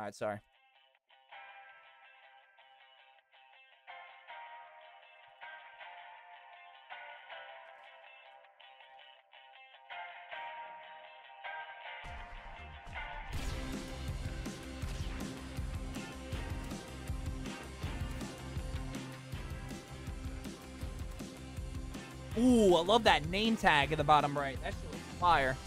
All right, sorry. Ooh, I love that name tag at the bottom right. That shit looks fire.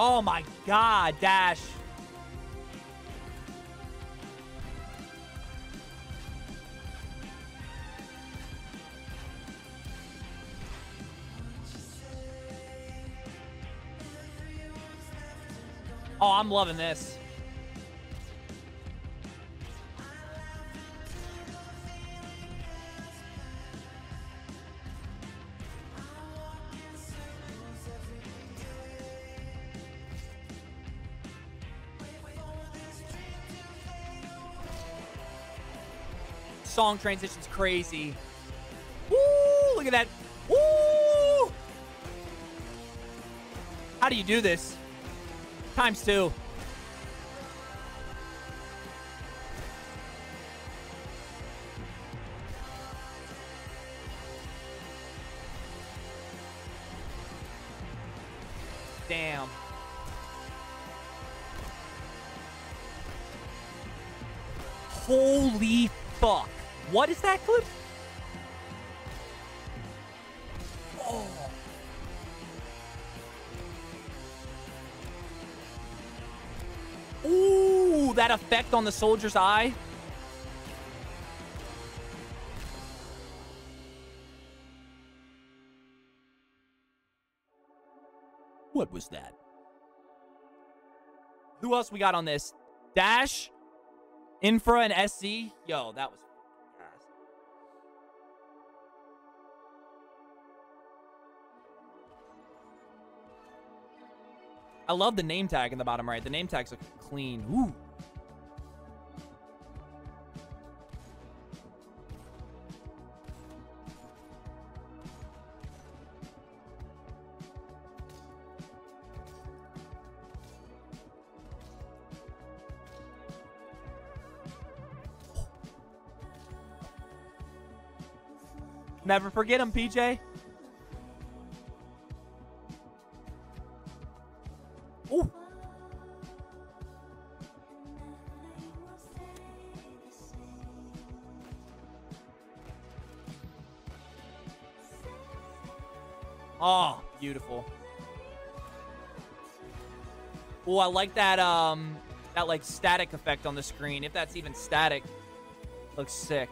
Oh my god, Dash. Oh, I'm loving this. Song transition's crazy. Woo! Look at that. Woo! How do you do this? Times two. Damn. Holy fuck. What is that clip? Oh. Ooh, that effect on the soldier's eye. What was that? Who else we got on this? Dash, Infra, and SC. Yo, that was I love the name tag in the bottom right. The name tags look clean. Ooh. Never forget him, PJ. Oh, beautiful. Oh, I like that um that like static effect on the screen. If that's even static. Looks sick.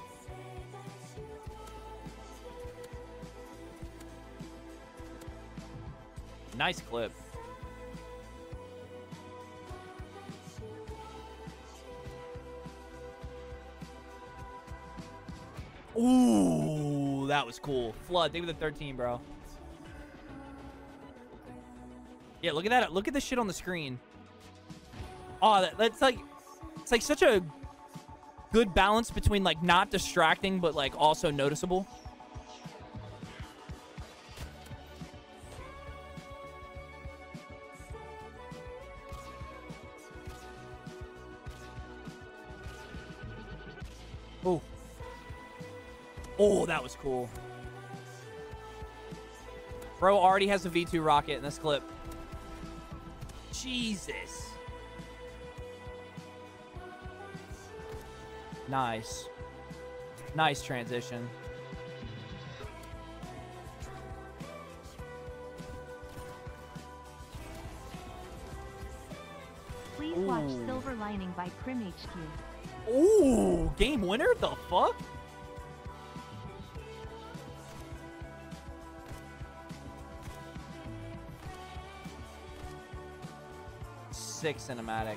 Nice clip. Ooh, that was cool. Flood, they were the 13, bro. Yeah, look at that. Look at the shit on the screen. Oh, that, that's like, it's like such a good balance between like not distracting, but like also noticeable. Oh. Oh, that was cool. Bro already has a V2 rocket in this clip. Jesus. Nice. Nice transition. Please watch Ooh. Silver Lining by Prim HQ. Ooh, game winner? The fuck? sick cinematic.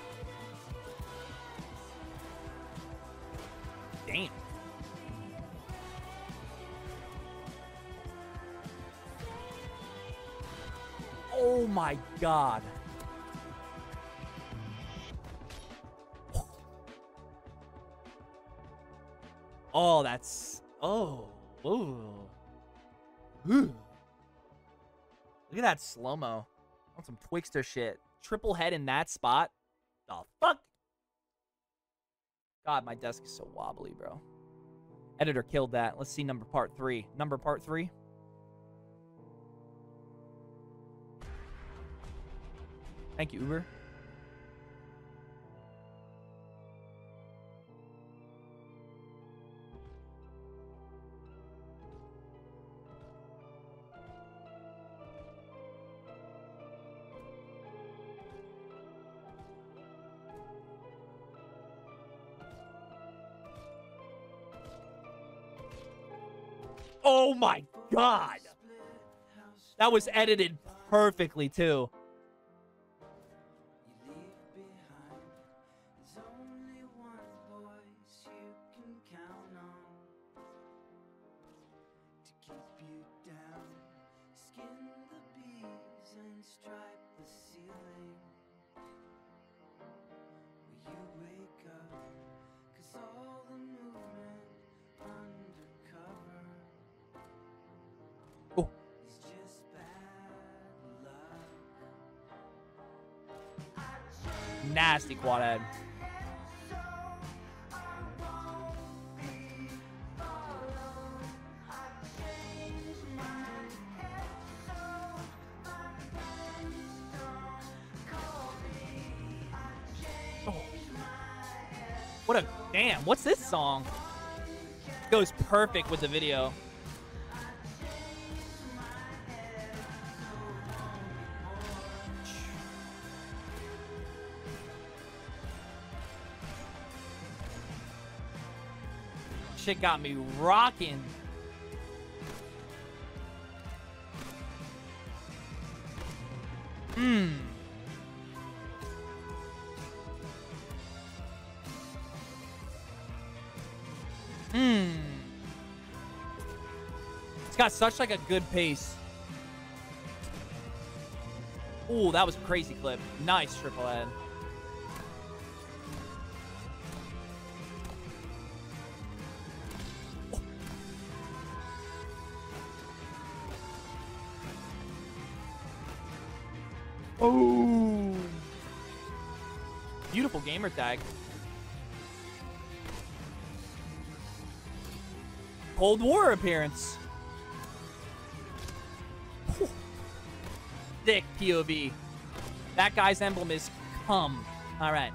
Damn. Oh my god. Oh, that's... Oh. Ooh. Look at that slow-mo. On some Twixtor shit. Triple head in that spot. The fuck? God, my desk is so wobbly, bro. Editor killed that. Let's see number part three. Number part three. Thank you, Uber. Oh my god. That was edited perfectly too. Nasty quad head. Oh. What a damn, what's this song? Goes perfect with the video. Shit got me rocking. Hmm. Hmm. It's got such like a good pace. Ooh, that was a crazy clip. Nice triple head. Oh. Beautiful gamer tag. Cold War appearance. Thick POV. That guy's emblem is cum. All right.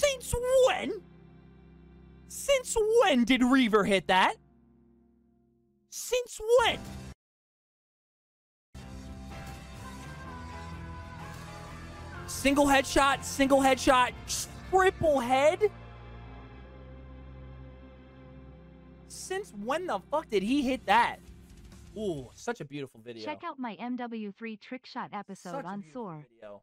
Since when? Since when did Reaver hit that? Since when? Single headshot, single headshot, triple head? Since when the fuck did he hit that? Ooh, such a beautiful video. Check out my MW3 trick shot episode on SOAR. video.